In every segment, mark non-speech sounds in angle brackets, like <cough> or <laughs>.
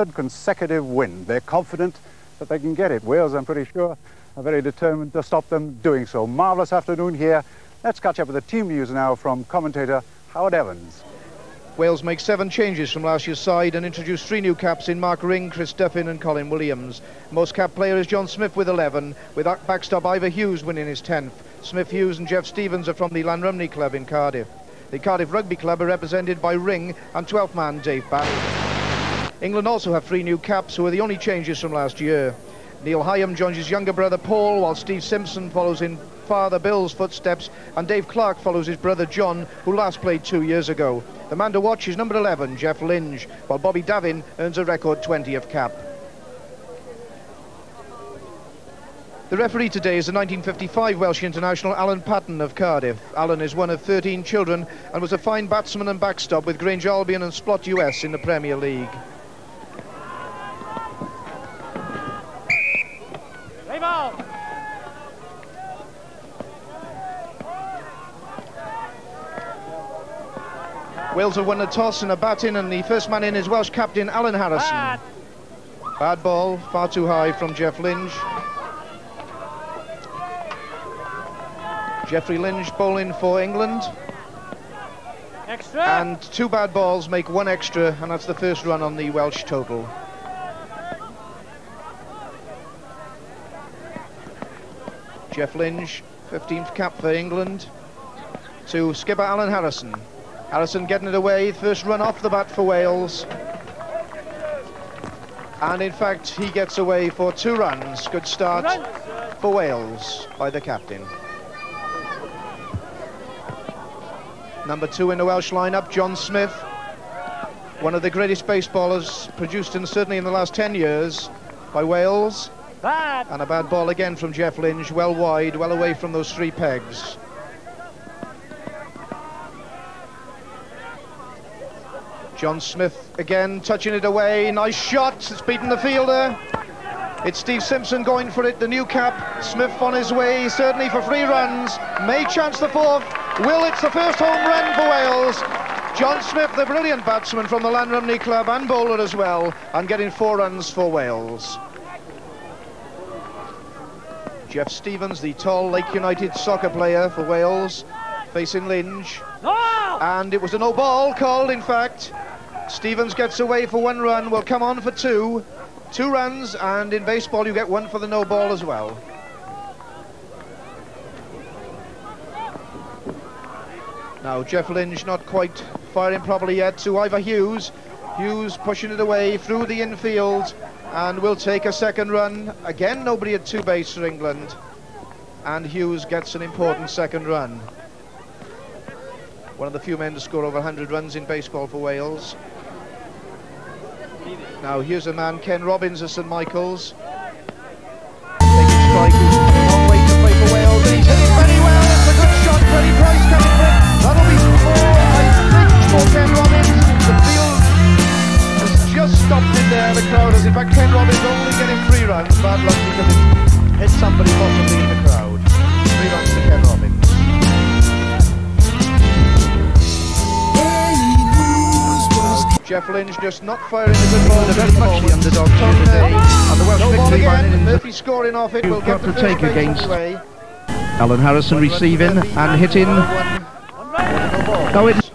third consecutive win. They're confident that they can get it. Wales, I'm pretty sure, are very determined to stop them doing so. Marvellous afternoon here. Let's catch up with the team news now from commentator Howard Evans. Wales make seven changes from last year's side and introduce three new caps in Mark Ring, Chris Duffin and Colin Williams. Most cap player is John Smith with 11, with backstop Ivor Hughes winning his 10th. Smith, Hughes and Jeff Stevens are from the Llanrumney Club in Cardiff. The Cardiff Rugby Club are represented by Ring and 12th man Dave Barry. England also have three new caps who are the only changes from last year. Neil Hyam joins his younger brother Paul, while Steve Simpson follows in father Bill's footsteps, and Dave Clark follows his brother John, who last played two years ago. The man to watch is number 11, Jeff Lynch, while Bobby Davin earns a record 20th cap. The referee today is the 1955 Welsh international Alan Patton of Cardiff. Alan is one of 13 children and was a fine batsman and backstop with Grange Albion and Splott US in the Premier League. Wales have won the toss and a bat in, and the first man in is Welsh captain Alan Harrison. Bad, Bad ball, far too high from Jeff Lynch. Jeffrey Lynch bowling for England. Extra. And two bad balls make one extra, and that's the first run on the Welsh total. Jeff Lynch, 15th cap for England. To skipper Alan Harrison. Harrison getting it away, first run off the bat for Wales. And in fact, he gets away for two runs. Good start for Wales by the captain. Number two in the Welsh lineup, John Smith. One of the greatest baseballers produced in certainly in the last 10 years by Wales. Bad. And a bad ball again from Jeff Lynch, well wide, well away from those three pegs. John Smith again touching it away. Nice shot. It's beaten the fielder. It's Steve Simpson going for it, the new cap. Smith on his way, certainly for three runs. May chance the fourth. Will, it's the first home run for Wales. John Smith, the brilliant batsman from the Llanrumney Club and bowler as well, and getting four runs for Wales. Jeff Stevens, the tall Lake United soccer player for Wales, facing Lynch. And it was a no ball called, in fact. Stevens gets away for one run, will come on for two. Two runs, and in baseball you get one for the no ball as well. Now Jeff Lynch not quite firing properly yet to Ivor Hughes. Hughes pushing it away through the infield and will take a second run. Again, nobody at two base for England. And Hughes gets an important second run. One of the few men to score over 100 runs in baseball for Wales. Now here's a man, Ken Robbins of St Michael's. In fact, Ken Robbins only getting three runs. Bad luck because it hit somebody possibly in the crowd. Three runs to Ken Robbins. Jeff Lynch just not firing the good ball. They're very much the underdog today. And the Welsh no victory again. Murphy scoring off it. Will get to take against Alan Harrison receiving and hitting. No, it's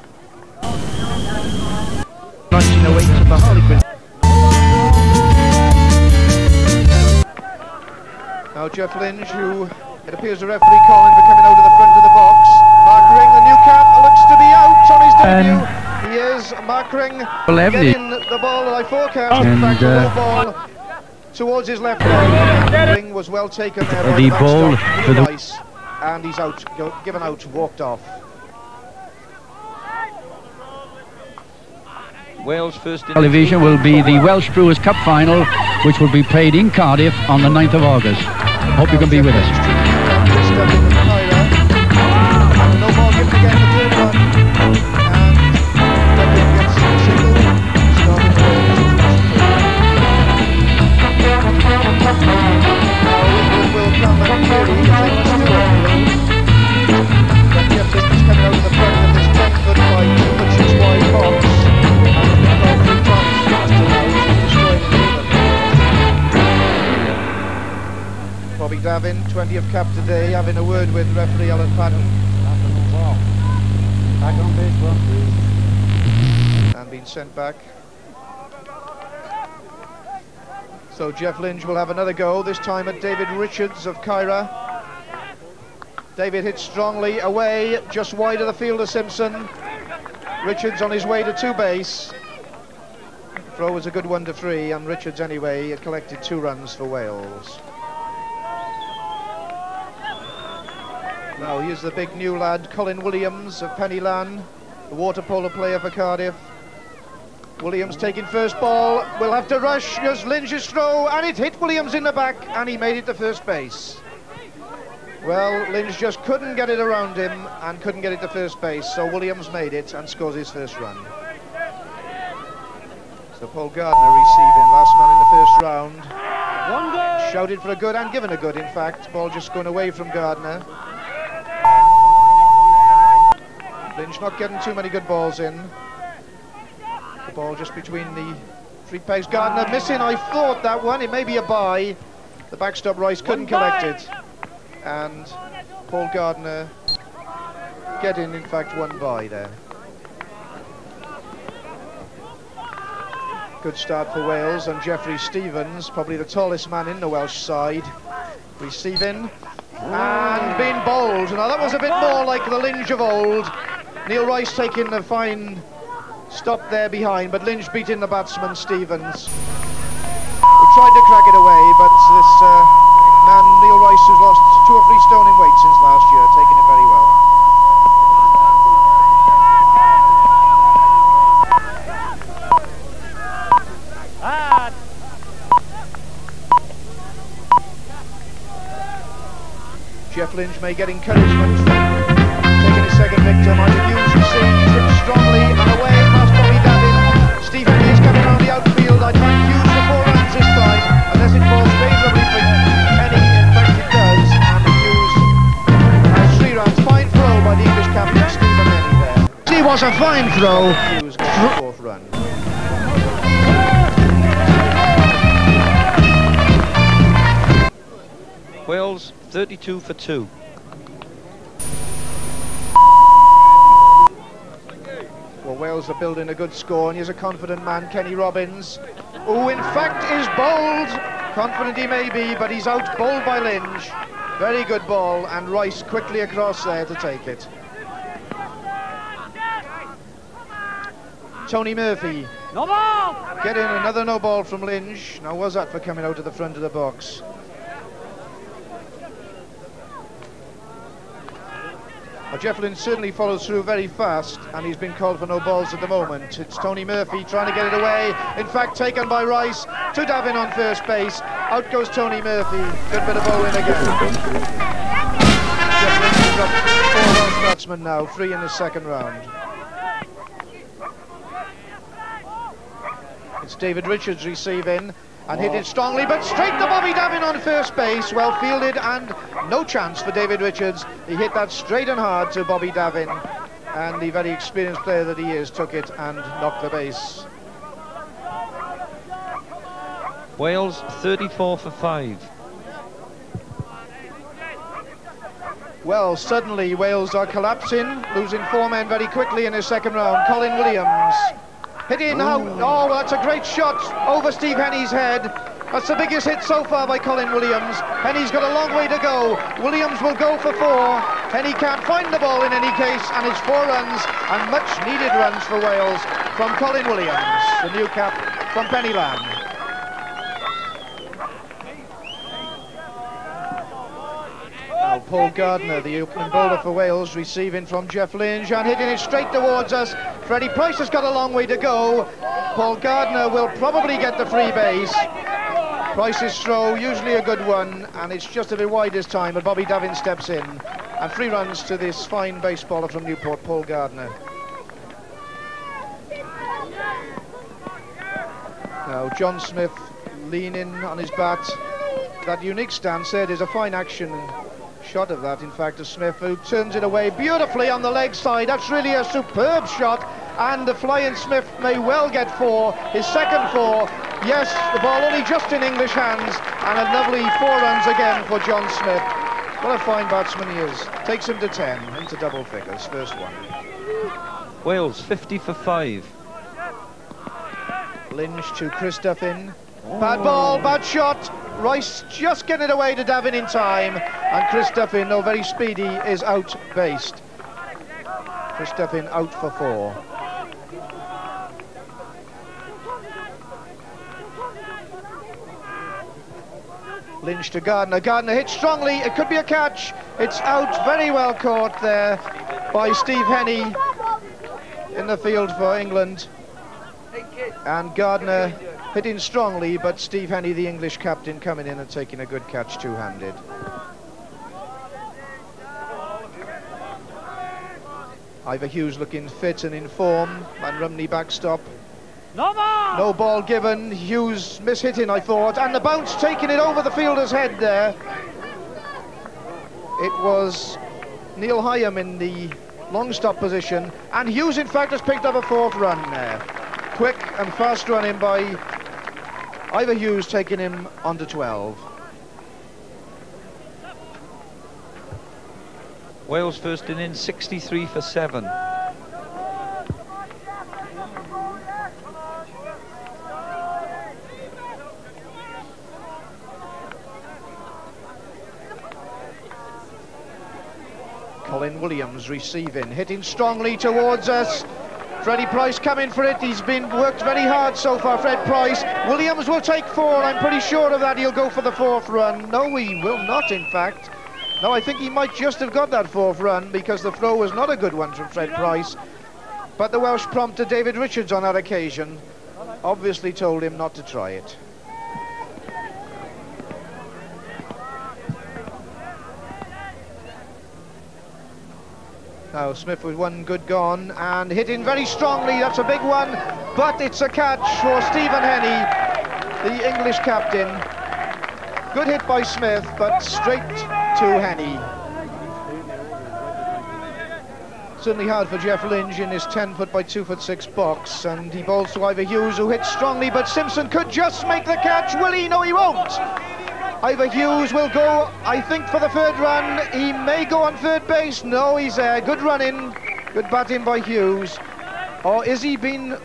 Now Jeff Lynch, who it appears the referee calling for coming out of the front of the box. Mark Ring, the new cap, looks to be out on his debut. He is Mark Ring getting the ball that I forecast. In fact, uh, the ball towards his left leg. Ring was well taken there by the ball for the ice, and he's out, given out, walked off. Wales first television will be the Welsh Brewers Cup final, which will be played in Cardiff on the 9th of August. Hope you can be with us. 20th cap today, having a word with referee Alan Patton. Back on base one, please. and been sent back. So Jeff Lynch will have another go, this time at David Richards of Kyra. David hits strongly away, just wide of the field of Simpson. Richards on his way to two base. Throw was a good one to three, and Richards anyway had collected two runs for Wales. Now here's the big new lad, Colin Williams of Penylan, the water polo player for Cardiff. Williams taking first ball, will have to rush, here's Lynch's throw, and it hit Williams in the back, and he made it to first base. Well, Lynch just couldn't get it around him and couldn't get it to first base, so Williams made it and scores his first run. So Paul Gardner receiving, last man in the first round. Shouted for a good and given a good, in fact. Ball just going away from Gardner. Lynch not getting too many good balls in. The ball just between the three pegs. Gardner missing, I thought that one. It may be a bye. The backstop Rice couldn't collect it. And Paul Gardner getting, in fact, one by there. Good start for Wales and Jeffrey Stevens, probably the tallest man in the Welsh side, receiving and being bowled. Now that was a bit more like the Lynch of old. Neil Rice taking a fine stop there behind, but Lynch beating the batsman Stevens. Who tried to crack it away, but this uh, man Neil Rice has lost two or three stone in weight since last year, taking it very well. Jeff Lynch may get encouragement second victim. I think Hughes received him strongly and away past Bobby Davin. Stephen is coming around the outfield. I thank Hughes for four runs this time, unless it falls favourably for Penny. In fact, it does. And Hughes has three runs. Fine throw by the English captain, Stephen Henny there. It was a fine throw. Hughes got the fourth run. Wales 32 for 2. Well, Wales are building a good score, and here's a confident man, Kenny Robbins, who in fact is bowled. Confident he may be, but he's out bowled by Lynch. Very good ball, and Rice quickly across there to take it. Tony Murphy, no ball. get in another no ball from Lynch. Now, was that for coming out of the front of the box? Well, Jeff Lynch certainly follows through very fast, and he's been called for no balls at the moment. It's Tony Murphy trying to get it away. In fact, taken by Rice to Davin on first base. Out goes Tony Murphy. Good bit of bowling again. Jeff Lynch has got four Welsh batsmen now, three in the second round. It's David Richards receiving and hit it strongly, but straight to Bobby Davin on first base. Well fielded and no chance for David Richards. He hit that straight and hard to Bobby Davin, and the very experienced player that he is took it and knocked the base. Wales 34 for 5. Well, suddenly Wales are collapsing, losing four men very quickly in his second round. Colin Williams hitting out. Oh, that's a great shot over Steve Henny's head. That's the biggest hit so far by Colin Williams. Henny's got a long way to go. Williams will go for four. Henny can't find the ball in any case, and it's four runs and much needed runs for Wales from Colin Williams, the new cap from Penylan. Paul Gardner, the opening bowler for Wales, receiving from Jeff Lynch and hitting it straight towards us. Freddie Price has got a long way to go. Paul Gardner will probably get the free base. Price's throw, usually a good one, and it's just a bit wide this time, but Bobby Davin steps in. And three runs to this fine baseballer from Newport, Paul Gardner. Now John Smith leaning on his bat. That unique stance there, there's a fine action shot of that, in fact, of Smith, who turns it away beautifully on the leg side. That's really a superb shot, and the flying Smith may well get four, his second four. Yes, the ball only just in English hands, and a lovely four runs again for John Smith. What a fine batsman he is. Takes him to 10, into double figures, first one. Wales 50 for 5. Lynch to Chris Duffin. Bad ball, bad shot. Rice just getting it away to Davin in time. And Chris Duffin, though very speedy, is out based. Chris Duffin out for four. Lynch to Gardner. Gardner hits strongly. It could be a catch. It's out. Very well caught there by Steve Henney in the field for England. And Gardner hitting strongly, but Steve Henney, the English captain, coming in and taking a good catch two-handed. Ivor Hughes looking fit and in form. Llanrumney backstop. No! No ball given. Hughes mishitting, I thought. And the bounce taking it over the fielder's head there. It was Neil Hyam in the long stop position. And Hughes, in fact, has picked up a fourth run there. Quick and fast running by Ivor Hughes, taking him under 12. Wales first innings 63 for 7. Colin Williams receiving, hitting strongly towards us. Freddie Price coming for it. He's been worked very hard so far, Fred Price. Williams will take four. I'm pretty sure of that. He'll go for the fourth run. No, he will not, in fact. No, I think he might just have got that fourth run because the throw was not a good one from Fred Price. But the Welsh prompter David Richards on that occasion obviously told him not to try it. Now Smith with one good gone and hitting very strongly. That's a big one, but it's a catch for Stephen Henney, the English captain. Good hit by Smith, but straight to Henney. Certainly hard for Jeff Lynch in his 10 foot by 2 foot 6 box, and he bowls to Ivor Hughes, who hits strongly, but Simpson could just make the catch. Will he? No, he won't. Ivor Hughes will go, I think, for the third run. He may go on third base. No, he's there. Good running. Good batting by Hughes. Or is he been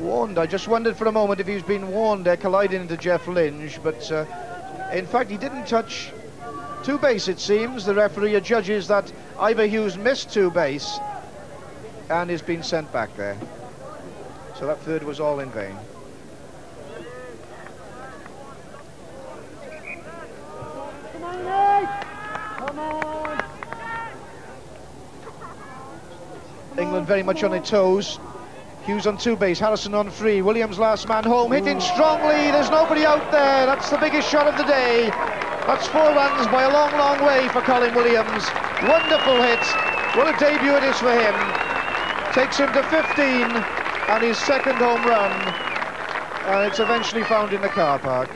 warned? I just wondered for a moment if he's been warned there, colliding into Jeff Lynch. But uh, in fact, he didn't touch two base, it seems. The referee judges that Ivor Hughes missed two base and is being sent back there. So that third was all in vain. England very much on their toes. Hughes on two base, Harrison on three, Williams last man home, hitting strongly, there's nobody out there, that's the biggest shot of the day. That's four runs by a long, long way for Colin Williams. Wonderful hit, what a debut it is for him. Takes him to 15 and his second home run. And it's eventually found in the car park.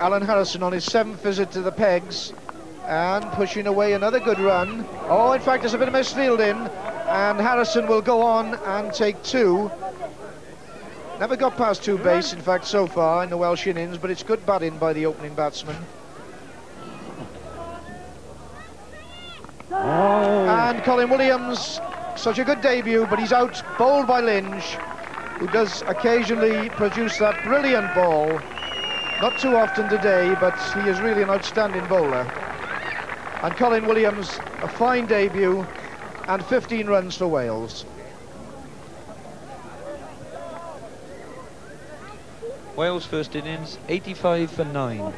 Alan Harrison on his seventh visit to the pegs and pushing away another good run. Oh, in fact, there's a bit of misfielding and Harrison will go on and take two. Never got past two base, in fact, so far in the Welsh innings, but it's good batting by the opening batsman. And Colin Williams, such a good debut, but he's out bowled by Lynch, who does occasionally produce that brilliant ball. Not too often today, but he is really an outstanding bowler. And Colin Williams, a fine debut, and 15 runs for Wales. Wales first innings 85 for 9.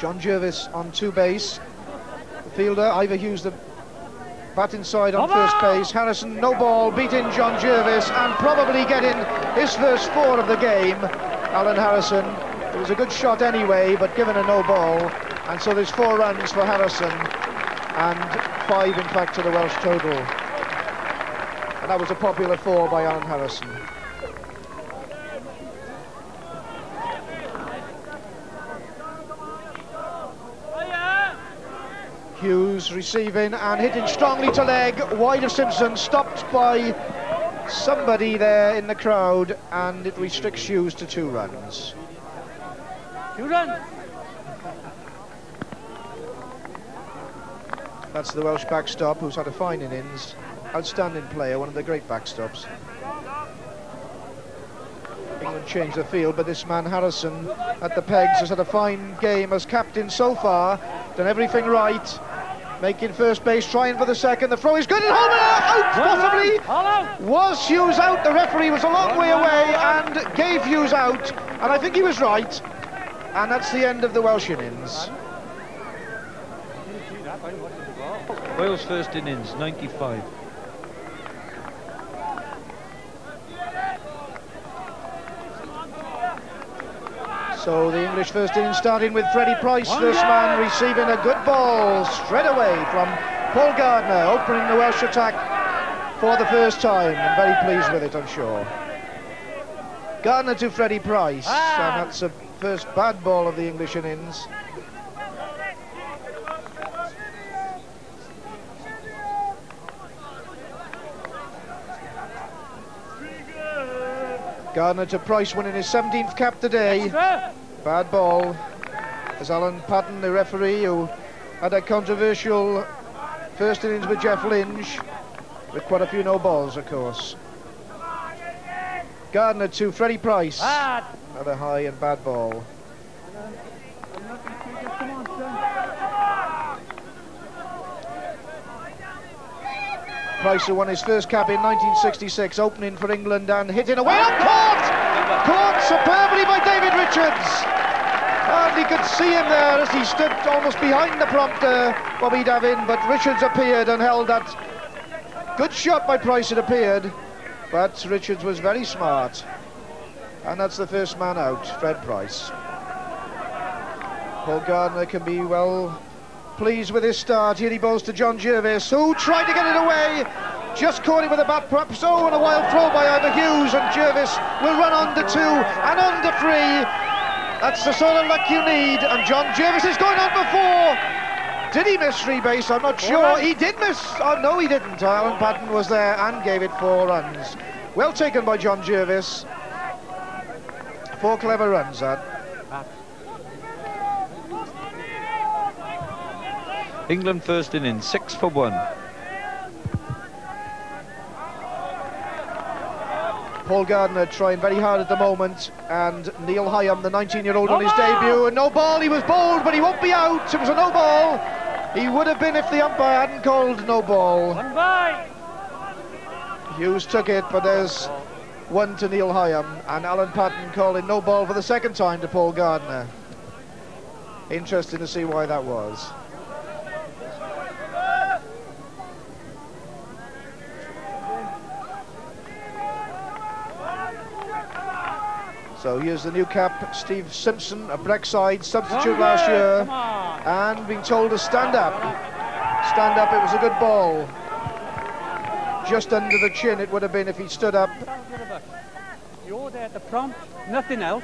John Jervis on two base. The fielder, Ivor Hughes, the bat inside on first base. Harrison, no ball, beating John Jervis and probably getting his first four of the game. Alan Harrison. It was a good shot anyway, but given a no ball. And so there's four runs for Harrison and five, in fact, to the Welsh total. And that was a popular four by Alan Harrison. Hughes receiving and hitting strongly to leg, wide of Simpson, stopped by somebody there in the crowd, and it restricts Hughes to two runs. Two runs. That's the Welsh backstop who's had a fine innings. Outstanding player, one of the great backstops. England changed the field, but this man Harrison at the pegs has had a fine game as captain so far, done everything right. Making first base, trying for the second. The throw is good and home out, possibly. All out. Was Hughes out? The referee was a long way away and gave Hughes out, and I think he was right. And that's the end of the Welsh innings. Wales first innings, 95. So the English first innings starting with Freddie Price, this man receiving a good ball straight away from Paul Gardner, opening the Welsh attack for the first time, and very pleased with it, I'm sure. Gardner to Freddie Price, and ah. that's the first bad ball of the English innings. Gardner to Price winning his 17th cap today. Bad ball. As Alan Patton, the referee, who had a controversial first innings with Jeff Lynch, with quite a few no balls, of course. Gardner to Freddie Price. Bad. Another high and bad ball. Price who won his first cap in 1966, opening for England and hitting away on caught! Caught superbly by David Richards. Hardly could see him there as he stood almost behind the prompter, Bobby Davin, but Richards appeared and held that. Good shot by Price, it appeared, but Richards was very smart. And that's the first man out, Fred Price. Paul Gardner can be well pleased with his start. Here he bowls to John Jervis, who tried to get it away. Just caught him with a bat, perhaps. Oh, and a wild throw by Ivor Hughes, and Jervis will run on to two and on to three. That's the sort of luck you need, and John Jervis is going on before. Did he miss three base? I'm not sure. He did miss. Oh, no, he didn't. Alan Patton was there and gave it four runs. Well taken by John Jervis. Four clever runs, that. England first innings, six for one. Paul Gardner trying very hard at the moment, and Neil Hyam, the 19-year-old, on his debut. And no ball, he was bowled, but he won't be out. It was a no ball. He would have been if the umpire hadn't called no ball. Hughes took it, but there's one to Neil Hyam, and Alan Patton calling no ball for the second time to Paul Gardner. Interesting to see why that was. So here's the new cap, Steve Simpson, a Breckside substitute last year, and being told to stand up. Stand up, it was a good ball. Just under the chin it would have been if he stood up. You're there to prompt, nothing else.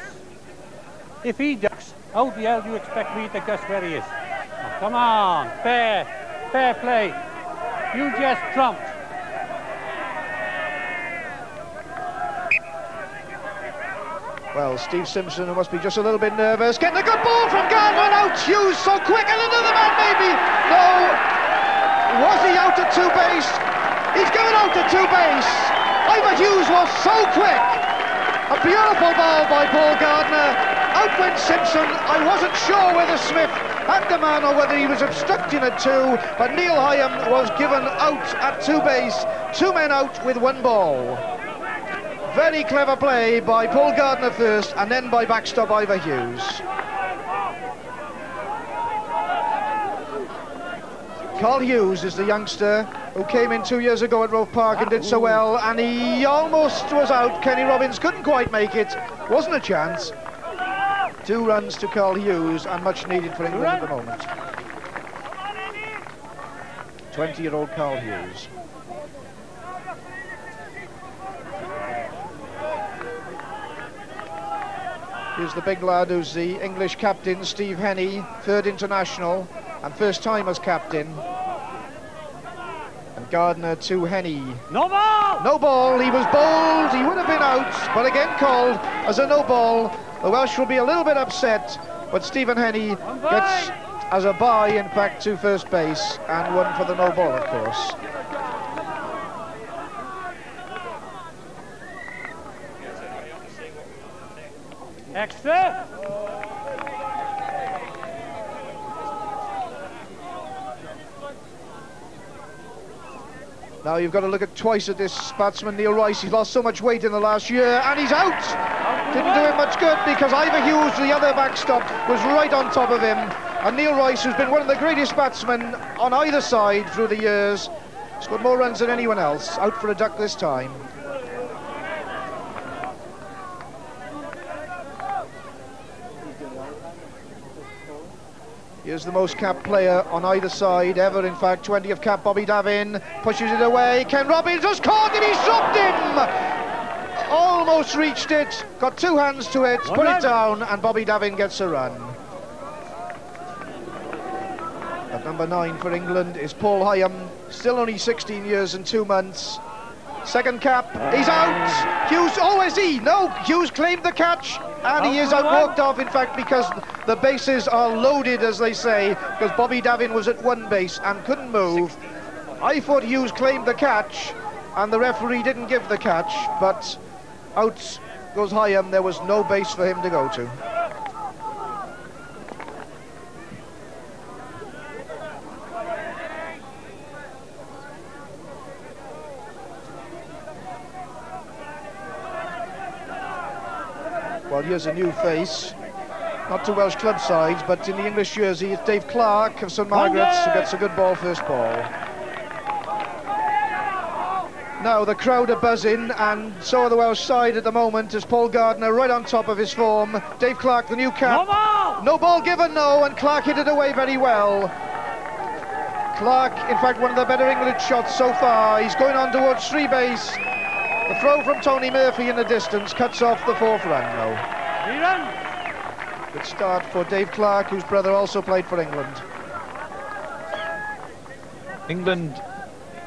If he ducks, how the hell do you expect me to guess where he is? Oh, come on, fair, fair play. You just trumped. Well, Steve Simpson, must be just a little bit nervous, getting a good ball from Gardner out. Hughes so quick, and another man maybe. No. Was he out at two base? He's given out at two base. Ivor Hughes was so quick. A beautiful ball by Paul Gardner. Out went Simpson. I wasn't sure whether Smith had the man or whether he was obstructing at two, but Neil Hyam was given out at two base. Two men out with one ball. Very clever play by Paul Gardner first and then by backstop Ivor Hughes. Carl Hughes is the youngster who came in two years ago at Roe Park and did so well and he almost was out. Kenny Robbins couldn't quite make it. Wasn't a chance. Two runs to Carl Hughes and much needed for England at the moment. 20-year-old Carl Hughes. Here's the big lad who's the English captain, Steve Henney, third international. and first time as captain. And Gardner to Henny. No ball! No ball, he was bowled, he would have been out, but again called as a no ball. The Welsh will be a little bit upset, but Stephen Henny gets as a bye, in fact, to first base, and one for the no ball, of course. Extra! Now you've got to look at twice at this batsman, Neil Rice. He's lost so much weight in the last year, and he's out. Didn't do him much good because Ivor Hughes, the other backstop, was right on top of him. And Neil Rice, who's been one of the greatest batsmen on either side through the years, scored more runs than anyone else. Out for a duck this time. Here's the most capped player on either side ever, in fact, 20th cap Bobby Davin, pushes it away, Ken Robbins has caught it, he's dropped him! Almost reached it, got two hands to it, One put run. it down, and Bobby Davin gets a run. At number nine for England is Paul Hyam, still only 16 years and two months. Second cap, he's out. Hughes, oh, is he? No, Hughes claimed the catch, and he is walked off, in fact, because the bases are loaded, as they say, because Bobby Davin was at one base and couldn't move. I thought Hughes claimed the catch, and the referee didn't give the catch, but out goes Hyam. There was no base for him to go to. Here's a new face. Not to Welsh club sides, but in the English jersey, it's Dave Clark of St Margaret's who gets a good ball first ball. Now the crowd are buzzing, and so are the Welsh side at the moment as Paul Gardner right on top of his form. Dave Clark, the new No ball! No ball given, no, and Clark hit it away very well. Clark, in fact, one of the better England shots so far. He's going on towards three base. The throw from Tony Murphy in the distance cuts off the fourth run, though. Three run! Good start for Dave Clark, whose brother also played for England. England,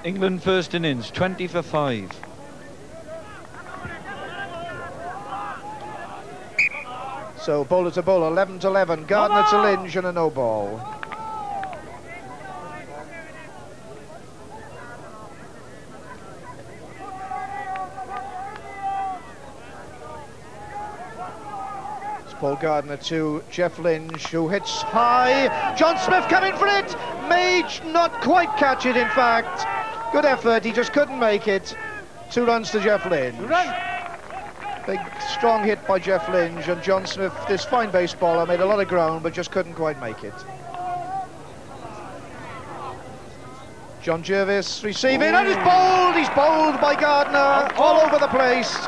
England first innings, 20 for 5. So bowler to bowler, 11 to 11. Gardner to Lynch and a no ball. Paul Gardner to Jeff Lynch, who hits high. John Smith coming for it. Mage not quite catch it, in fact. Good effort, he just couldn't make it. Two runs to Jeff Lynch. Big, strong hit by Jeff Lynch, and John Smith, this fine baseballer, made a lot of ground, but just couldn't quite make it. John Jervis receiving, and he's bowled! He's bowled by Gardner, all over the place.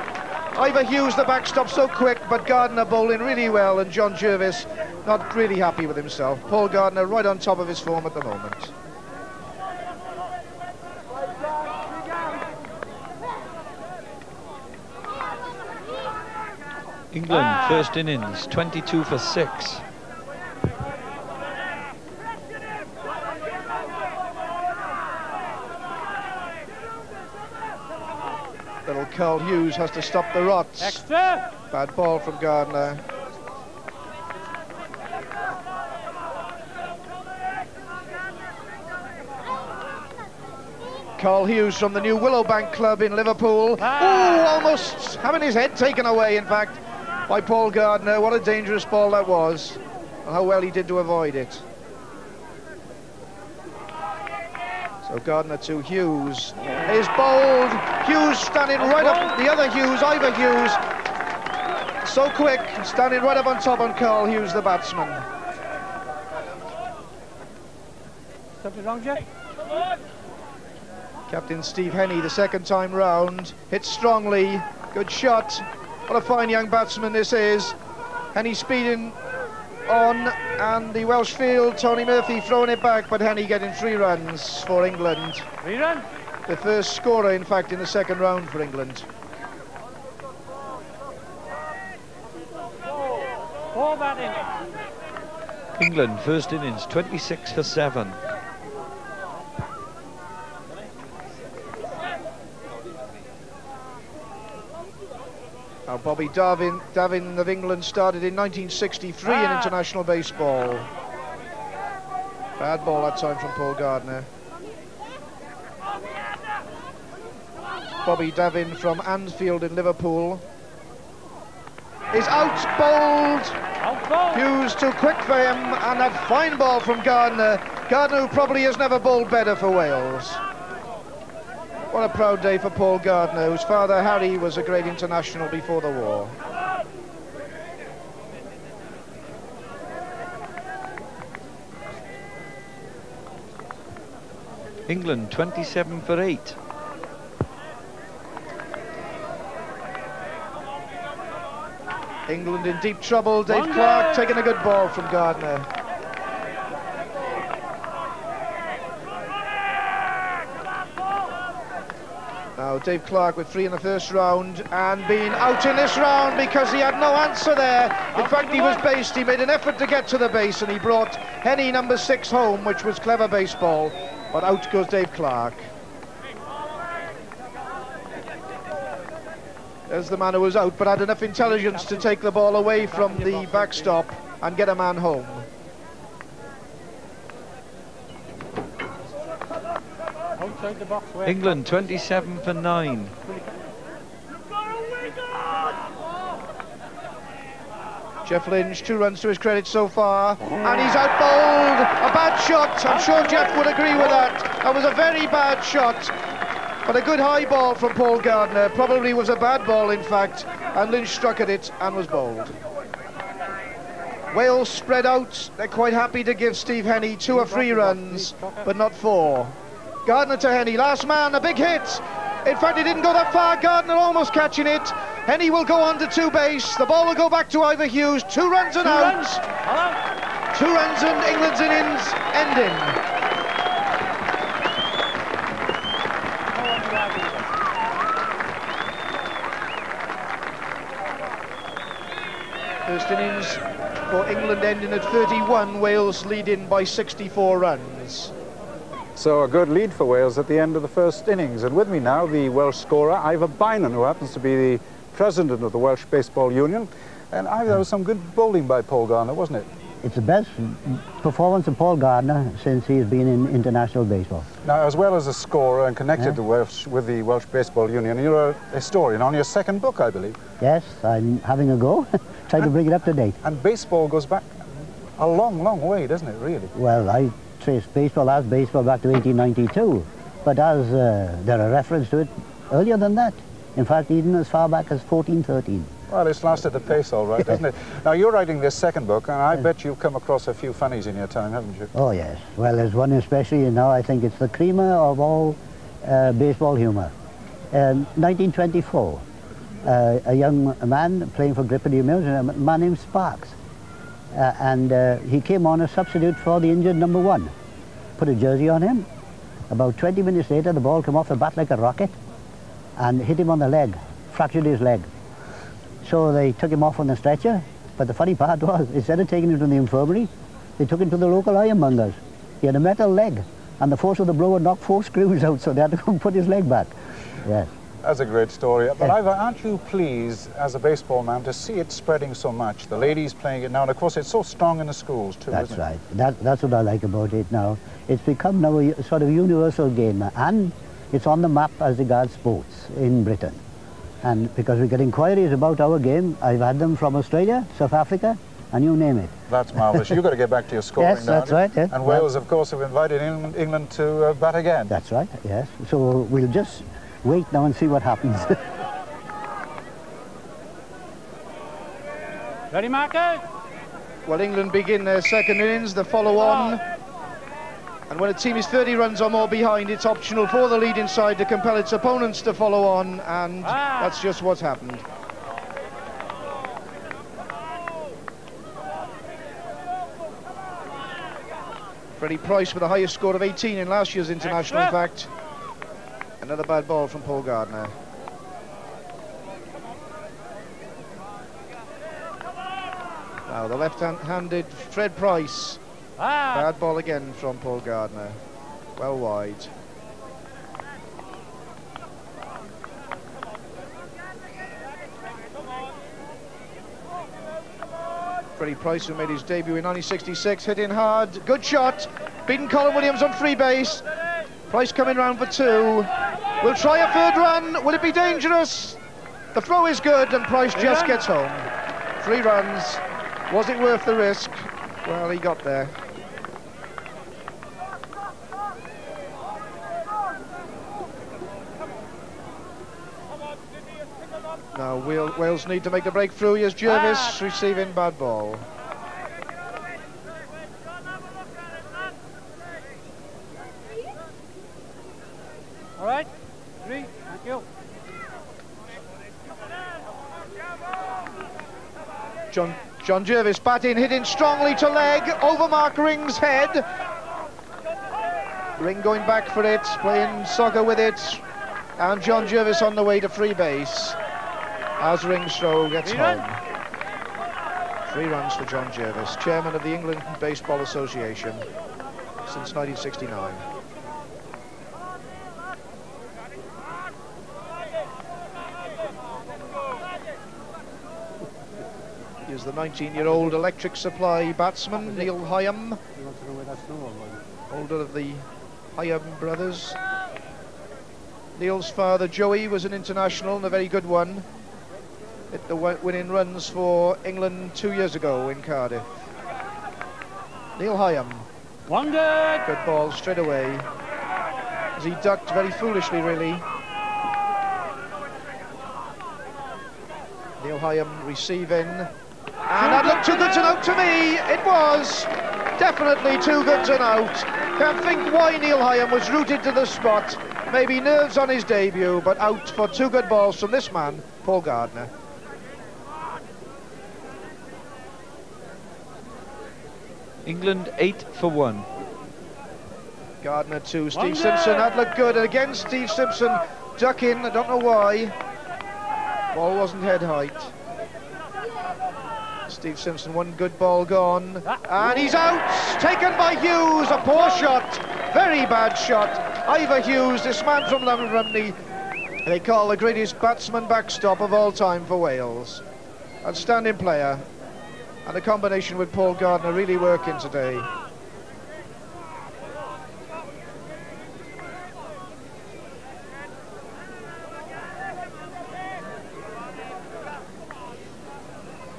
Ivor Hughes, the backstop, so quick, but Gardner bowling really well, and John Jervis not really happy with himself. Paul Gardner right on top of his form at the moment. England first innings, 22 for 6. Little Carl Hughes has to stop the rots. Extra! Bad ball from Gardner. Carl Hughes from the new Willowbank Club in Liverpool. Ah. Oh, almost having his head taken away, in fact, by Paul Gardner. What a dangerous ball that was. And how well he did to avoid it. So Gardner to Hughes. Is bowled. Hughes standing right up. The other Hughes, Ivor Hughes, so quick, standing right up on top on Carl Hughes, the batsman. Something wrong, Jack? Captain Steve Henny, the second time round, hits strongly, good shot. What a fine young batsman this is. Henny speeding on, and the Welsh field, Tony Murphy throwing it back, but Henny getting three runs for England. Three run! The first scorer, in fact, in the second round for England. Four batting. England, first innings, 26 for 7. Now Bobby Davin, Davin of England started in 1963 in Ah. international baseball. Bad ball that time from Paul Gardner. Bobby Davin from Anfield in Liverpool is out bowled. Out. Hughes too quick for him, and that fine ball from Gardner. Gardner, who probably has never bowled better for Wales. What a proud day for Paul Gardner, whose father Harry was a great international before the war. England, 27 for 8. England in deep trouble. Dave Clark taking a good ball from Gardner. Now Dave Clark with three in the first round and being out in this round because he had no answer there. In Out fact, he was based. He made an effort to get to the base and he brought Henny number six home, which was clever baseball. But out goes Dave Clark. There's the man who was out, but had enough intelligence to take the ball away from the backstop and get a man home. Outside the box. where- England, 27 for 9. Jeff Lynch, two runs to his credit so far, and he's out bowled. A bad shot. I'm sure Jeff would agree with that. That was a very bad shot, but a good high ball from Paul Gardner. Probably was a bad ball, in fact, and Lynch struck at it and was bowled. Wales spread out. They're quite happy to give Steve Henny two or three runs, but not four. Gardner to Henny, last man, a big hit. In fact, he didn't go that far. Gardner almost catching it. Henny will go on to two base. The ball will go back to Ivor Hughes. Two runs and Two out. runs. Hello. Two runs and England's innings ending. First innings for England ending at 31. Wales leading by 64 runs. So a good lead for Wales at the end of the first innings. And with me now, the Welsh scorer, Ivor Bynon, who happens to be the president of the Welsh Baseball Union. And Ivor, there was some good bowling by Paul Gardner, wasn't it? It's the best performance of Paul Gardner since he's been in international baseball. Now, as well as a scorer and connected Yeah. to Welsh, with the Welsh Baseball Union, you're a historian on your second book, I believe. Yes, I'm having a go, <laughs> trying to bring it up to date. And baseball goes back a long, long way, doesn't it, really? Well, I baseball as baseball back to 1892, but as uh, there are reference to it earlier than that. In fact, even as far back as 1413. Well, it's lasted the pace all right, doesn't it? <laughs> Now, you're writing this second book, and I bet you've come across a few funnies in your time, haven't you? Oh yes, well there's one especially, you know, I think it's the creamer of all uh, baseball humour. Um, 1924, uh, a young man playing for Grippedy Mills, a man named Sparks. Uh, and uh, he came on as substitute for the injured number one. Put a jersey on him. About 20 minutes later, the ball came off the bat like a rocket and hit him on the leg, fractured his leg. So they took him off on the stretcher, but the funny part was, instead of taking him to the infirmary, they took him to the local ironmongers. He had a metal leg, and the force of the blow had knocked four <laughs> screws out, so they had to come put his leg back. Yes. That's a great story. But. Ivor, aren't you pleased, as a baseball man, to see it spreading so much? The ladies playing it now, and of course it's so strong in the schools too, That's isn't it? right. That, that's what I like about it now. It's become now a sort of universal game, and it's on the map as regards sports in Britain. And because we get inquiries about our game, I've had them from Australia, South Africa, and you name it. That's marvellous. You've got to get back to your <laughs> scoring Yes, now, that's right, yeah. And Wales, of course, have invited England, England to uh, bat again. That's right, yes. So we'll just wait now and see what happens. <laughs> Ready, Marcus? Well, England begin their second innings, the follow on. And when a team is 30 runs or more behind, it's optional for the leading side to compel its opponents to follow on, and Ah. that's just what's happened. Freddie Price with the highest score of 18 in last year's international, in fact. Another bad ball from Paul Gardner. Now the left-handed Fred Price. Ah, Bad ball again from Paul Gardner. Well wide. Freddie Price, who made his debut in 1966, hitting hard. Good shot. Beating Colin Williams on free base. Price coming round for two. Will try a third run. Will it be dangerous? The throw is good, and Price just run. gets home. Three runs. Was it worth the risk? Well, he got there. Now Wales, Wales need to make the breakthrough. Here's Jervis Ah. receiving bad ball. all right. Three, thank you. John Jervis batting, hitting strongly to leg, over Mark Ring's head. Ring going back for it, playing soccer with it. And John Jervis on the way to free base. As Ring's throw gets Three home. Three runs for John Jervis, chairman of the England Baseball Association since 1969. Here's the 19-year-old electric supply batsman, Neil Hyam, older of the Hyam brothers. Neil's father, Joey, was an international and a very good one. Hit the winning runs for England two years ago in Cardiff. Neil Hyam, One good. good ball straight away. As he ducked very foolishly, really. Neil Hyam receiving. And that looked too good to note to me. It was definitely too good to note. Can't think why Neil Hyam was rooted to the spot. Maybe nerves on his debut, but out for two good balls from this man, Paul Gardner. England eight for one. Gardner two, Steve Wonder! Simpson. That looked good. And again, Steve Simpson ducking. I don't know why. Ball wasn't head height. Steve Simpson, one good ball gone. And he's out. Taken by Hughes. A poor shot. Very bad shot. Ivor Hughes, this man from Rumney. They call the greatest batsman backstop of all time for Wales. Outstanding player. And the combination with Paul Gardner really working today.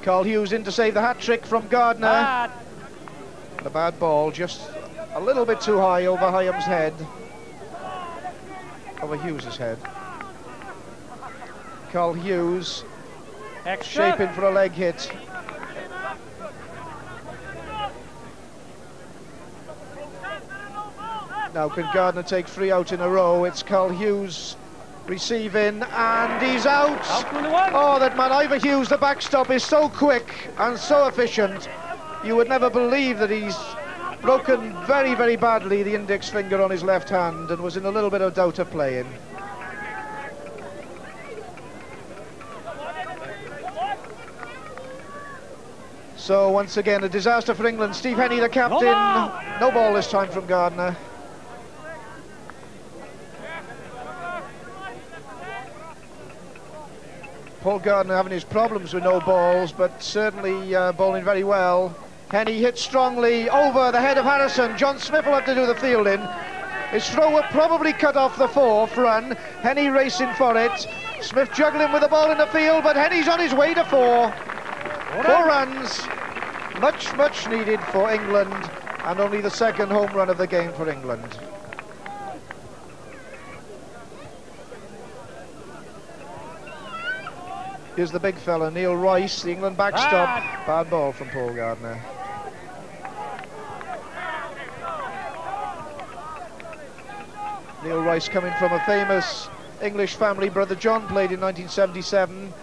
Carl Hughes in to save the hat trick from Gardner. Bad. The bad ball just a little bit too high over Hyam's head. Over Hughes's head. Carl Hughes Extra. shaping for a leg hit. Now can Gardner take three out in a row? It's Carl Hughes receiving and he's out. Out with the one. Oh, that man Ivor Hughes, the backstop is so quick and so efficient. You would never believe that he's broken very, very badly the index finger on his left hand and was in a little bit of doubt of playing. So once again, a disaster for England. Steve Henney, the captain. ball. No ball this time from Gardner. Paul Gardner having his problems with no balls, but certainly uh, bowling very well. Henny hit strongly over the head of Harrison. John Smith will have to do the fielding. His throw will probably cut off the fourth run. Henny racing for it. Smith juggling with the ball in the field, but Henny's on his way to four. Four runs. Much, much needed for England, and only the second home run of the game for England. Here's the big fella, Neil Rice, the England backstop. Bad. Bad ball from Paul Gardner. Neil Rice coming from a famous English family. Brother John played in 1977.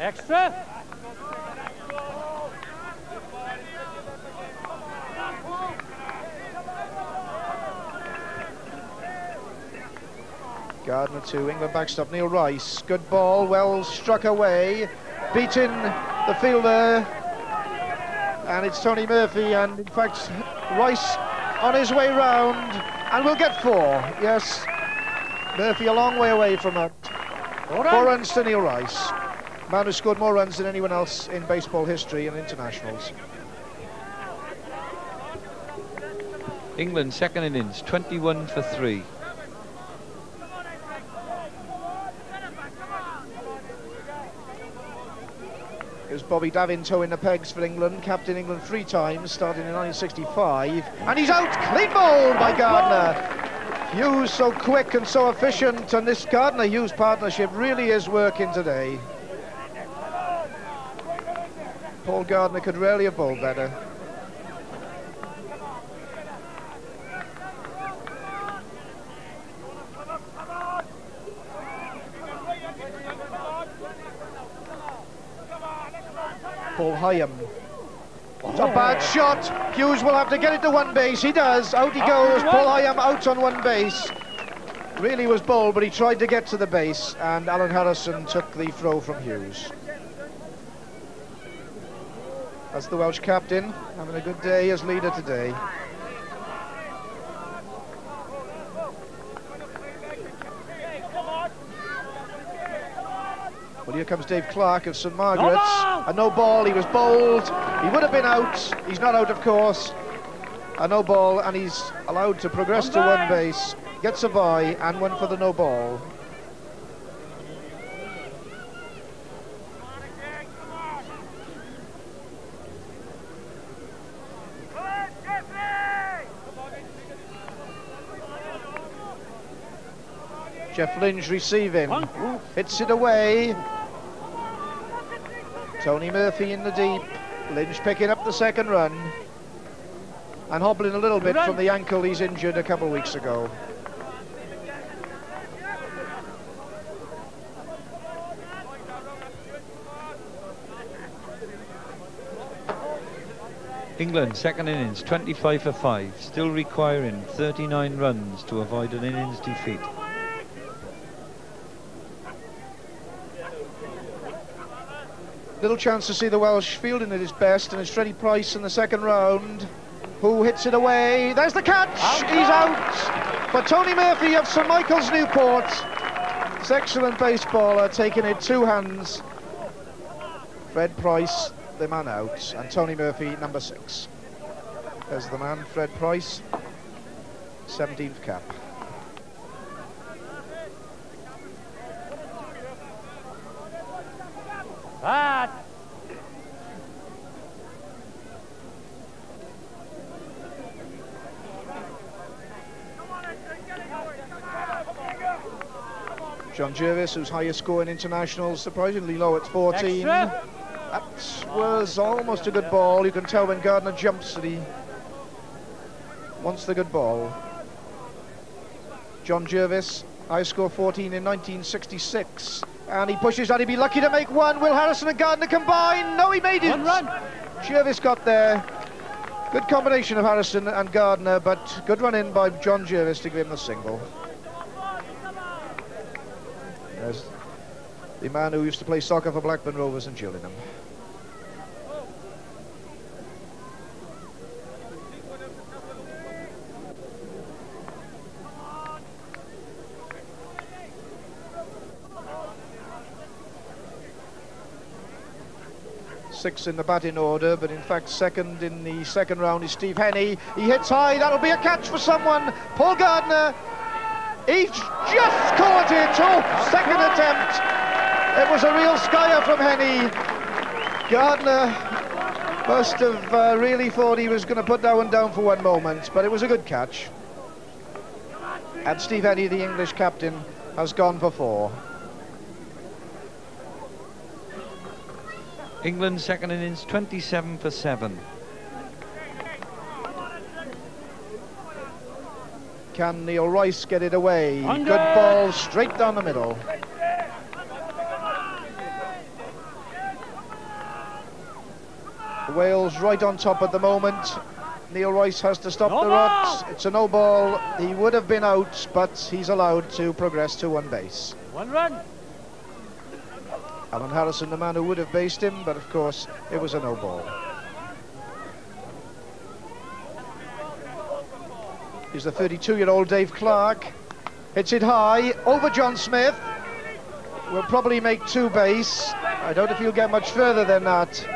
Extra. Gardner to England backstop Neil Rice. Good ball, well struck away, beating the fielder and it's Tony Murphy, and in fact, Rice on his way round, and we'll get four. Yes, Murphy a long way away from it. Four runs to Neil Rice, man who scored more runs than anyone else in baseball history and internationals. England second innings, 21 for three. It was Bobby Davin towing the pegs for England, captain England three times, starting in 1965. And he's out, clean bowled by Gardner. Hughes so quick and so efficient, and this Gardner-Hughes partnership really is working today. Paul Gardner could rarely have bowled better. Paul Hyam. It's a bad shot. Hughes will have to get it to one base. He does. Out he goes. Paul Hyam out on one base. Really was bold, but he tried to get to the base, and Alan Harrison took the throw from Hughes. That's the Welsh captain, having a good day as leader today. Here comes Dave Clark of St Margaret's. A no ball, he was bowled. He would have been out. He's not out, of course. A no ball, and he's allowed to progress to one base. Gets a bye, and one for the no ball. Jeff Lynch receiving. Hits it away. Tony Murphy in the deep. Lynch picking up the second run. And hobbling a little bit from the ankle he's injured a couple of weeks ago. England second innings, 25 for five, still requiring 39 runs to avoid an innings defeat. Little chance to see the Welsh fielding at his best, and it's Freddie Price in the second round, who hits it away. There's the catch! He's out! For Tony Murphy of St Michael's Newport. This excellent baseballer taking it two hands. Fred Price, the man out, and Tony Murphy, number six. There's the man, Fred Price, 17th cap. John Jervis, whose highest score in internationals, surprisingly low at 14. Extra. That was almost a good ball. You can tell when Gardner jumps that he wants the good ball. John Jervis, high score 14 in 1966. And he pushes that. He'd be lucky to make one. Will Harrison and Gardner combine? No, he made it. One run. Jervis got there. Good combination of Harrison and Gardner, but good run in by John Jervis to give him the single. There's the man who used to play soccer for Blackburn Rovers and Gillingham. Six in the batting order, but in fact second in the second round is Steve Henney. He hits high, that'll be a catch for someone. Paul Gardner, he just caught it. Oh, second attempt. It was a real skyer from Henney. Gardner must have uh, really thought he was going to put that one down for one moment, but it was a good catch. And Steve Henney, the English captain, has gone for four. England second innings, 27 for seven. Can Neil Rice get it away? Under. Good ball straight down the middle. Wales right on top at the moment. Neil Rice has to stop No the ball. ruts. It's a no ball. He would have been out, but he's allowed to progress to one base. One run. Alan Harrison, the man who would have based him, but of course it was a no ball. Here's the 32-year-old Dave Clark. Hits it high, over John Smith. Will probably make two base. I don't know if he'll get much further than that.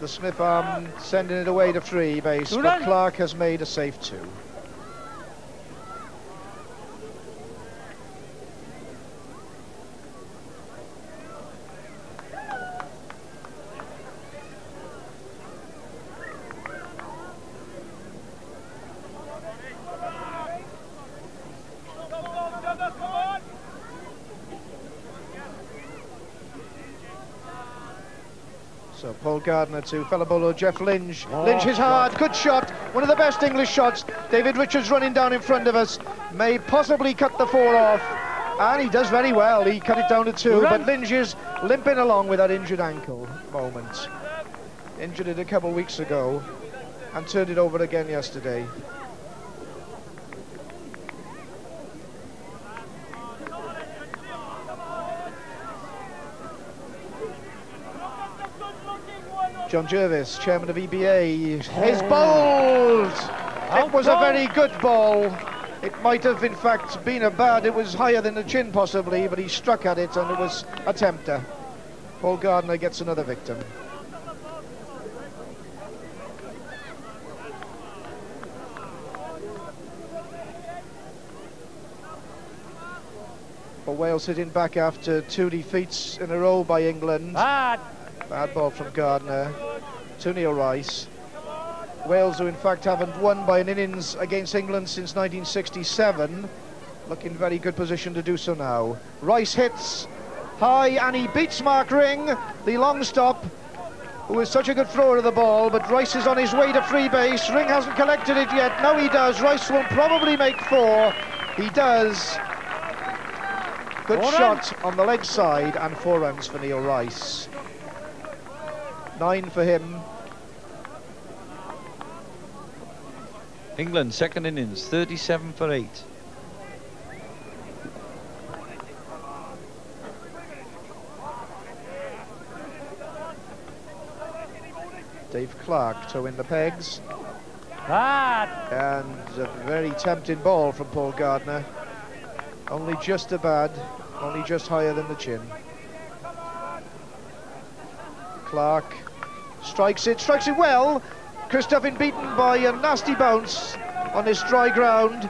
The Smith arm sending it away to three base, but Clark has made a safe two. So Paul Gardner to fellow bowler Jeff Lynch. Oh, Lynch is hard, good shot, one of the best English shots. David Richards running down in front of us, may possibly cut the four off. And he does very well, he cut it down to two, Run. but Lynch is limping along with that injured ankle moment. Injured it a couple of weeks ago and turned it over again yesterday. John Jervis, chairman of EBA, is bowled. It was a very good ball. It might have, in fact, been a bad. It was higher than the chin, possibly, but he struck at it, and it was a tempter. Paul Gardner gets another victim. But Wales hitting back after two defeats in a row by England. Bad. Bad ball from Gardner to Neil Rice. Wales, who in fact haven't won by an innings against England since 1967, look in very good position to do so now. Rice hits high and he beats Mark Ring, the long stop, who is such a good thrower of the ball, but Rice is on his way to free base. Ring hasn't collected it yet. Now he does. Rice will probably make four. He does. Good Four shot on the leg side and four runs for Neil Rice. Nine for him. England, second innings, 37 for 8. Dave Clark to win the pegs. Bad. And a very tempting ball from Paul Gardner. Only just a bad, only just higher than the chin. Clark strikes it, strikes it well. Christoffin beaten by a nasty bounce on this dry ground,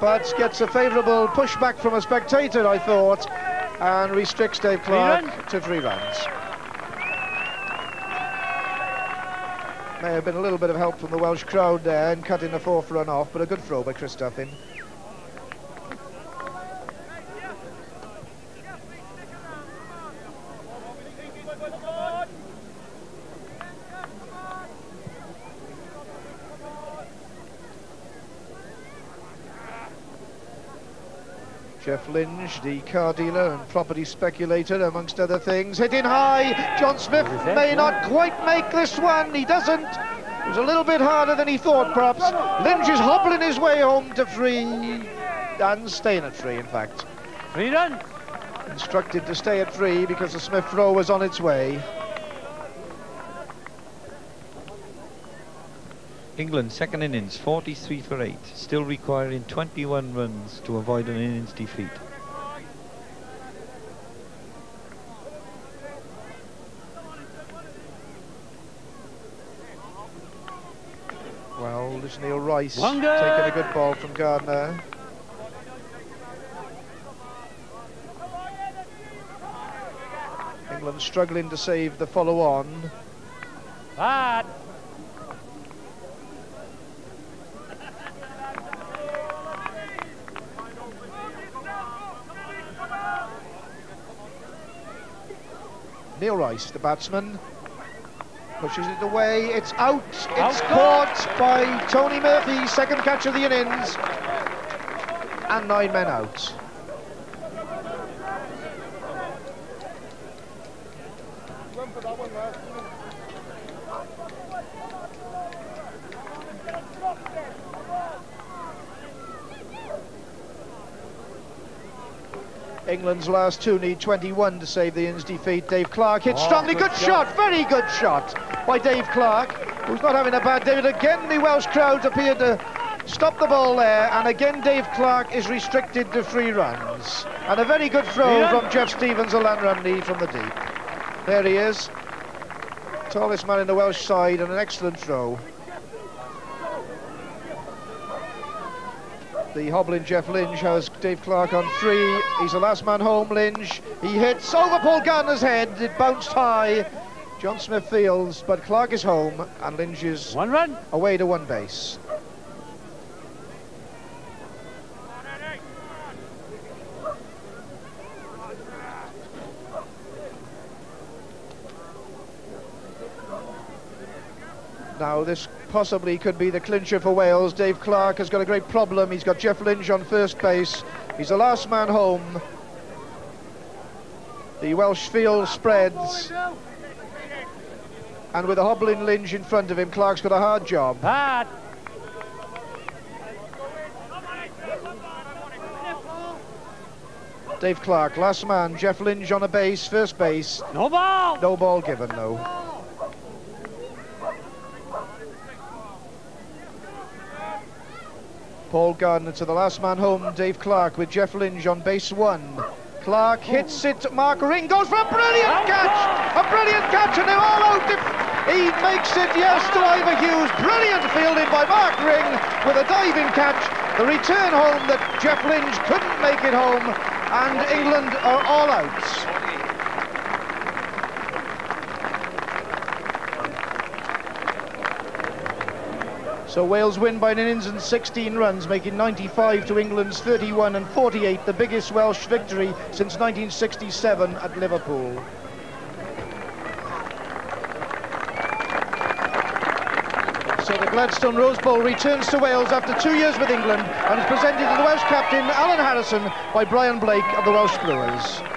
but gets a favourable pushback from a spectator, I thought, and restricts Dave Clark run. to three runs. May have been a little bit of help from the Welsh crowd there in cutting the fourth run off, but a good throw by Christoffin. Jeff Lynch, the car dealer and property speculator, amongst other things, hitting high. John Smith What is that? may not quite make this one. He doesn't. It was a little bit harder than he thought, perhaps. Lynch is hobbling his way home to free, and staying at free, in fact. Three runs. Instructed to stay at free because the Smith throw was on its way. England, second innings, 43 for 8. Still requiring 21 runs to avoid an innings defeat. Well, there's Neil Rice One taking a good. good ball from Gardner. England struggling to save the follow-on. Bad. Neil Rice, the batsman, pushes it away. It's out. It's Out. caught by Tony Murphy, second catch of the innings, and nine men out. England's last two need 21 to save the innings defeat. Dave Clark hits Oh, strongly. good Good, shot. shot. Very good shot by Dave Clark. who's not having a bad day. But again, the Welsh crowds appear to stop the ball there. And again, Dave Clark is restricted to three runs. And a very good throw Yeah. from Jeff Stevens, a Llanrumney from the deep. There he is. Tallest man in the Welsh side and an excellent throw. The hobbling Jeff Lynch has Dave Clark on three. He's the last man home, Lynch. He hits over Paul Gardner's head. It bounced high. John Smith fields, but Clark is home and Lynch is One run. away to one base. Now this possibly could be the clincher for Wales. Dave Clark has got a great problem. He's got Jeff Lynch on first base. He's the last man home. The Welsh field spreads. And with a hobbling Lynch in front of him, Clark's got a hard job. Hard. Dave Clark, last man. Jeff Lynch on a base, first base. No ball. No ball given, though. Paul Gardner to the last man home, Dave Clark with Jeff Lynch on base one. Clark hits it, Mark Ring goes for a brilliant catch! A brilliant catch, and they're all out. He makes it, yes, to Ivor Hughes. Brilliant fielding by Mark Ring with a diving catch. The return home that Jeff Lynch couldn't make it home, and England are all out. So Wales win by an innings and 16 runs, making 95 to England's 31 and 48, the biggest Welsh victory since 1967 at Liverpool. So the Gladstone Rose Bowl returns to Wales after two years with England and is presented to the Welsh captain Alan Harrison by Brian Blake of the Welsh Brewers.